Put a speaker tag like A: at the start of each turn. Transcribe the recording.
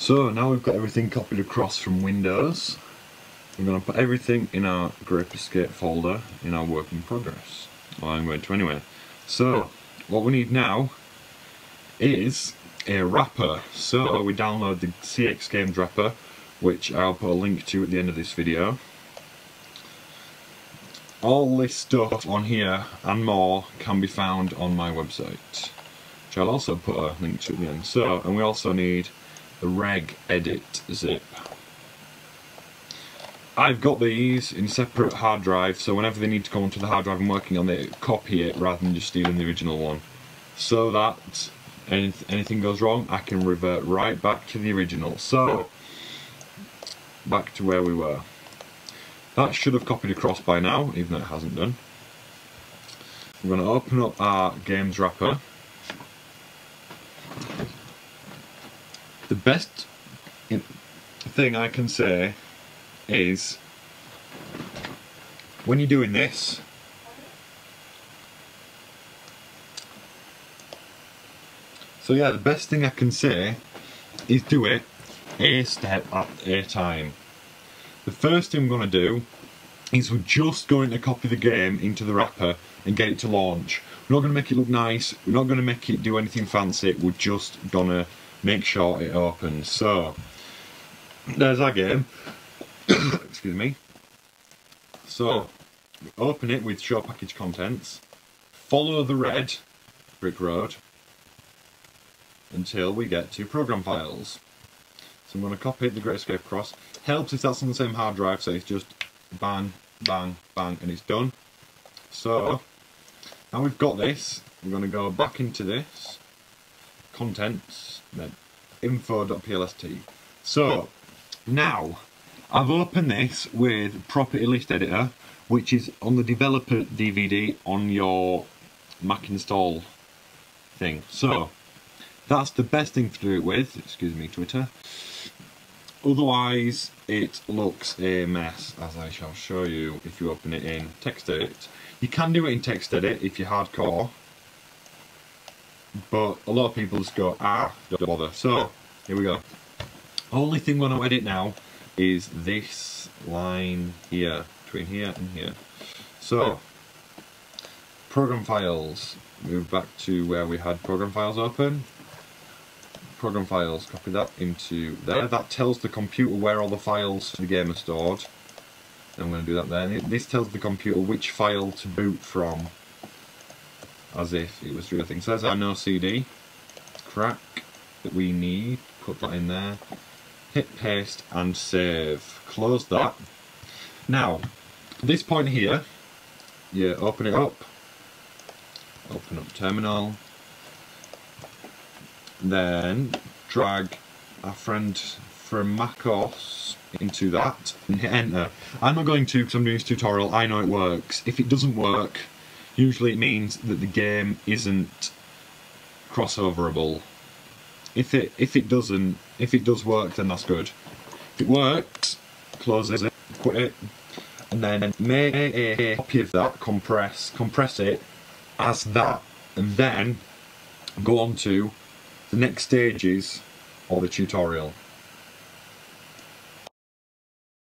A: So now we've got everything copied across from Windows. We're going to put everything in our Great Escape folder in our work in progress. Well, I'm going to anyway. So, what we need now is a wrapper. So we download the CX Games wrapper, which I'll put a link to at the end of this video. All this stuff on here and more can be found on my website, which I'll also put a link to at the end. So, and we also need reg edit zip. I've got these in separate hard drives, so whenever they need to come onto the hard drive I'm working on it, copy it rather than just stealing the original one. So that anything goes wrong, I can revert right back to the original. So, back to where we were. That should have copied across by now, even though it hasn't done. We're going to open up our games wrapper. The best thing I can say is when you're doing this, so yeah, the best thing I can say is do it a step at a time. The first thing I'm going to do is we're just going to copy the game into the wrapper and get it to launch. We're not going to make it look nice, we're not going to make it do anything fancy, we're just going to make sure it opens. So, there's our game. Excuse me. So, open it with show package contents, follow the red brick road until we get to program files. So I'm going to copy the Great Escape Across. Helps if that's on the same hard drive, so it's just bang, bang, bang, and it's done. So, now we've got this, we're going to go back into this, contents, then info.plist. So, now, I've opened this with Property List Editor, which is on the developer DVD on your Mac install thing. So, that's the best thing to do it with, excuse me Twitter. Otherwise, it looks a mess, as I shall show you if you open it in TextEdit. You can do it in TextEdit if you're hardcore, but a lot of people just go, ah, don't bother. So, here we go. Only thing we're going to edit now is this line here, between here and here. So, program files, move back to where we had program files open. Program files, copy that into there. That tells the computer where all the files for the game are stored. I'm going to do that there. This tells the computer which file to boot from as if it was real thing. So there's our no CD crack that we need. Put that in there. Hit paste and save. Close that. Now, this point here, you open it up. Open up terminal. Then drag our friend from MacOS into that and hit enter. I'm not going to because I'm doing this tutorial, I know it works. If it doesn't work, usually it means that the game isn't crossoverable. If it if it doesn't, if it does work, then that's good. If it works, close it, quit it, and then make a copy of that, compress, compress it as that, and then go on to the next stages of the tutorial.